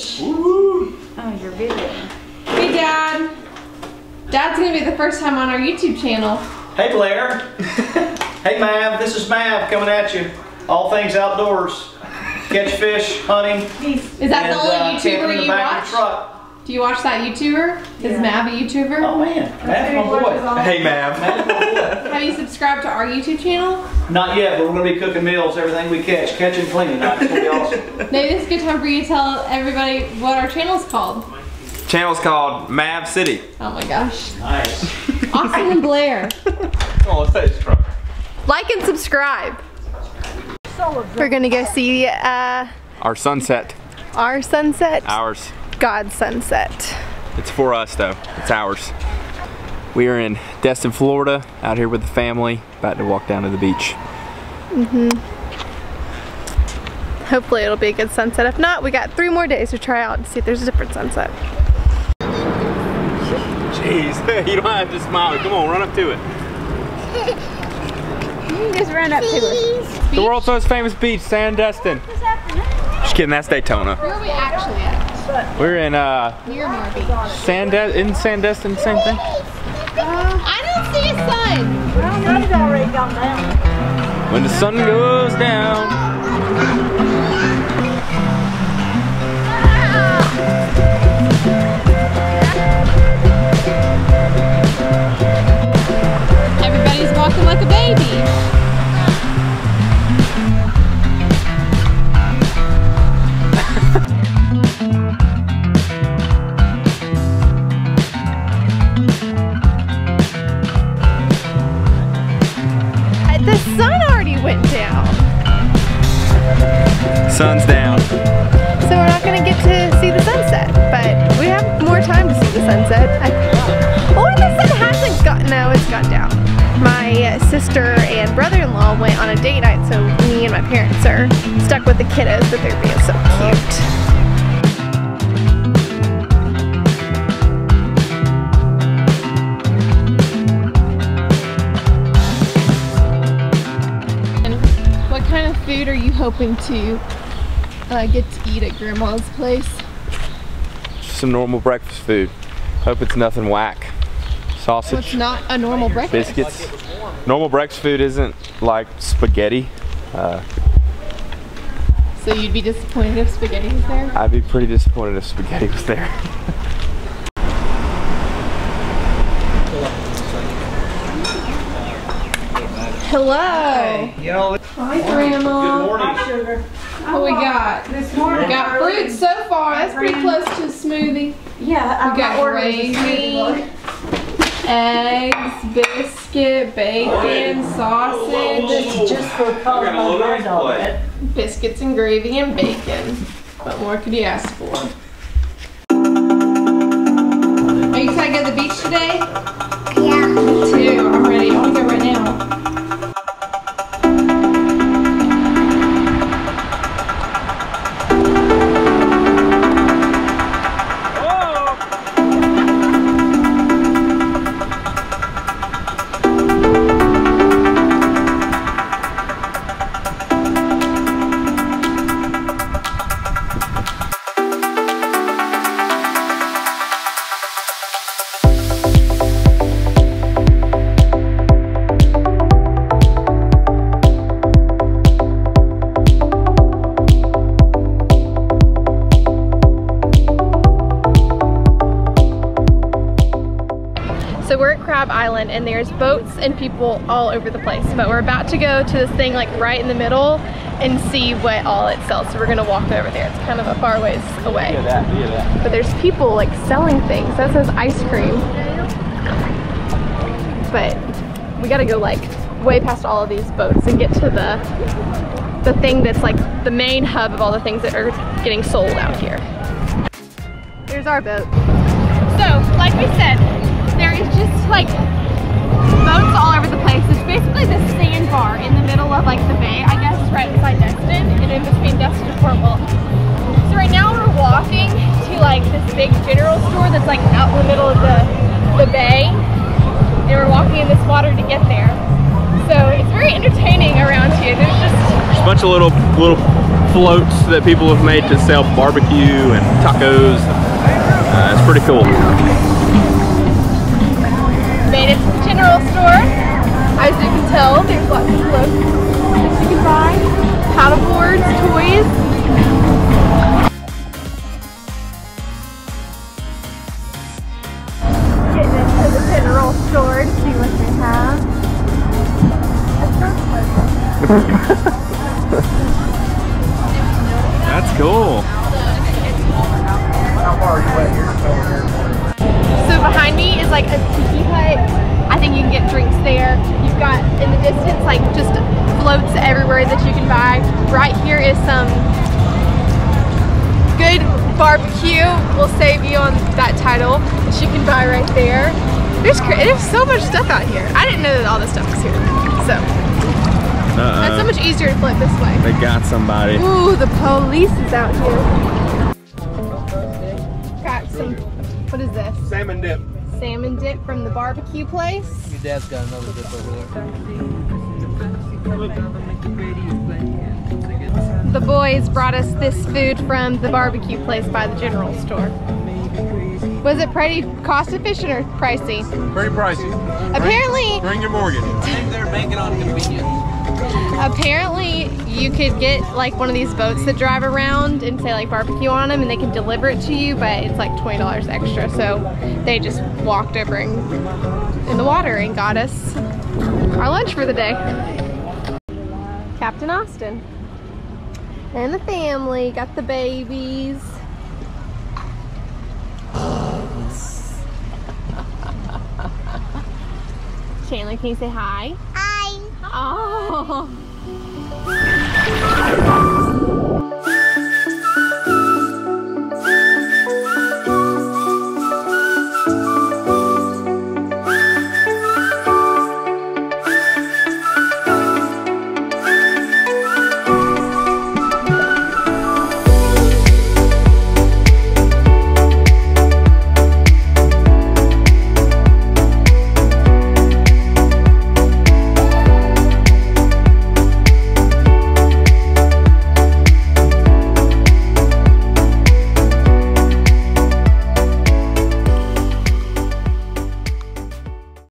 beach. Woo! Oh, you're videoing. Hey, Dad. Dad's gonna be the first time on our YouTube channel. Hey Blair. hey Mav, this is Mav coming at you. All things outdoors. Catch fish, hunting, Is that and the only uh, camping in YouTuber the you back watch? Do you watch that YouTuber? Is Yeah. Mav a YouTuber? Oh man, Mav's my boy. Hey, Mav. Mav's my boy. Have you subscribed to our YouTube channel? Not yet, but we're gonna be cooking meals, everything we catch, catch and clean tonight. It's gonna be awesome. Maybe it's a good time for you to tell everybody what our channel's called. Channel's called Mav City. Oh my gosh. Nice. Austin and Blair. Come on, let's take this truck. Like and subscribe. We're gonna go see uh, Our sunset. our sunset, Ours. God's sunset. It's for us though. It's ours. We are in Destin, Florida, out here with the family, about to walk down to the beach. Mhm. Hopefully it'll be a good sunset. If not, we got three more days to try out and see if there's a different sunset. Jeez, you don't have to smile. Come on, run up to it. You just run up to her. The world's most famous beach, Sandestin. Just kidding, that's Daytona. Where are we actually at? We're in uh Miramar Beach. Sande in Sandestin, same thing. I don't see a sun. Well, he's already gone down. When the sun goes down. Sun's down. so we're not gonna get to see the sunset. But we have more time to see the sunset. I, oh, the sun hasn't got. No, it's gone down. My uh, sister and brother-in-law went on a date night, so me and my parents are stuck with the kiddos, but they're being so cute. What kind of food are you hoping to uh, get to eat at Grandma's place? Just Some normal breakfast food. Hope it's nothing whack. What's it's not a normal breakfast? biscuits. Normal breakfast food isn't like spaghetti. Uh, So you'd be disappointed if spaghetti was there? I'd be pretty disappointed if spaghetti was there. Hello. You know, Hi, Grandma. good morning. Sugar. What we got? This morning. We got fruit so far. That's pretty close to a smoothie. Yeah, We got gravy, eggs, biscuit, bacon, sausage, Just for calling my granddaughter. biscuits and gravy and bacon. What more could you ask for? Are you excited to go to the beach today? We're at Crab Island and there's boats and people all over the place. But we're about to go to this thing like right in the middle and see what all it sells. So we're gonna walk over there. It's kind of a far ways away. Look that, look at that. But there's people like selling things. That says ice cream. But we gotta go like way past all of these boats and get to the the thing that's like the main hub of all the things that are getting sold out here. Here's our boat. So, like we said, just like boats all over the place. It's basically this sandbar in the middle of like the bay, I guess, right beside Destin, and in between Destin and Fort Walton. So right now we're walking to like this big general store that's like out in the middle of the, the bay, and we're walking in this water to get there. So it's very entertaining around here. There's just There's a bunch of little little floats that people have made to sell barbecue and tacos. Uh, it's pretty cool. Made it to general store. As you can tell, there's lots of floats that you can buy. Paddle boards, toys. Getting into the general store to see what they have. That's cool. So behind me is like a tiki hut. I think you can get drinks there. You've got in the distance like just floats everywhere that you can buy. Right here is some good barbecue. We'll save you on that title that you can buy right there. There's there's so much stuff out here. I didn't know that all this stuff was here. So that's so Uh, much easier to flip this way. they got somebody. Ooh, the police is out here. Got some. What is this? Salmon dip. salmon dip from the barbecue place. Your dad's got another dip over there. The boys brought us this food from the barbecue place by the general store. Was it pretty cost efficient or pricey? Pretty pricey. Apparently, Bring your mortgage. I think they're banking on convenience. Apparently you could get like one of these boats that drive around and say like barbecue on them and they can deliver it to you, but it's like $20 extra. So they just walked over and, in the water and got us our lunch for the day. Captain Austin. And the family, got the babies. Chandler, can you say hi? Hi. Oh.